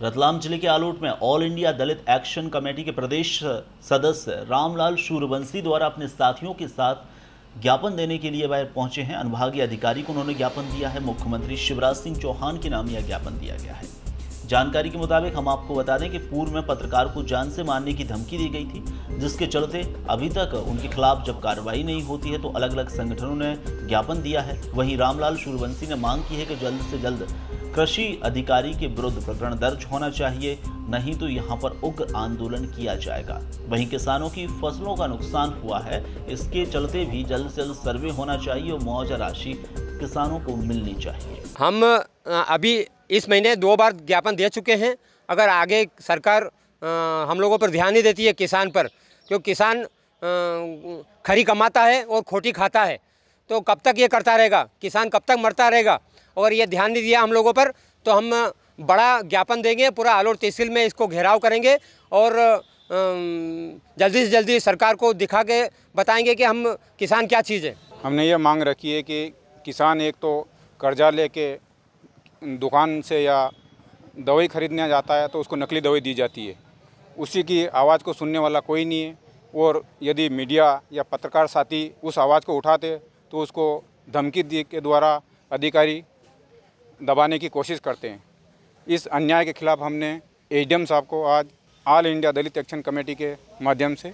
रतलाम ज़िले के आलोट में All India Dalit Action Committee के प्रदेश सदस्य रामलाल शूरवंशी द्वारा अपने साथियों के साथ ज्ञापन देने के लिए वह पहुँचे हैं। अनुभागीय अधिकारी को उन्होंने ज्ञापन दिया है। मुख्यमंत्री शिवराज सिंह चौहान के नाम यह ज्ञापन दिया गया है। जानकारी के मुताबिक हम आपको बता दें कि पूर्व में पत्रकार को जान से मारने की धमकी दी गई थी, जिसके चलते अभी तक उनके खिलाफ जब कार्रवाई नहीं होती है तो अलग अलग संगठनों ने ज्ञापन दिया है। वहीं रामलाल सूर्यवंशी ने मांग की है कि जल्द से जल्द कृषि अधिकारी के विरुद्ध प्रकरण दर्ज होना चाहिए, नहीं तो यहाँ पर उग्र आंदोलन किया जाएगा। वहीं किसानों की फ़सलों का नुकसान हुआ है, इसके चलते भी जल्द से जल्द सर्वे होना चाहिए और मुआवजा राशि किसानों को मिलनी चाहिए। हम अभी इस महीने दो बार ज्ञापन दे चुके हैं। अगर आगे सरकार अ, हम लोगों पर ध्यान नहीं देती है किसान पर क्योंकि किसान अ, खरी कमाता है और खोटी खाता है। तो कब तक ये करता रहेगा? किसान कब तक मरता रहेगा? अगर ये ध्यान नहीं दिया हम लोगों पर तो हम बड़ा ज्ञापन देंगे पूरा आलोर तहसील में इसको घेराव करेंगे और जल्दी से जल्दी सरकार को दिखा के बताएँगे कि हम किसान क्या चीज़ है। हमने ये मांग रखी है कि किसान एक तो कर्जा लेके दुकान से या दवाई खरीदने जाता है तो उसको नकली दवाई दी जाती है। उसी की आवाज़ को सुनने वाला कोई नहीं है और यदि मीडिया या पत्रकार साथी उस आवाज़ को उठाते तो उसको धमकी के द्वारा अधिकारी दबाने की कोशिश करते हैं। इस अन्याय के खिलाफ हमने एडीएम साहब को आज All India Dalit Action Committee के माध्यम से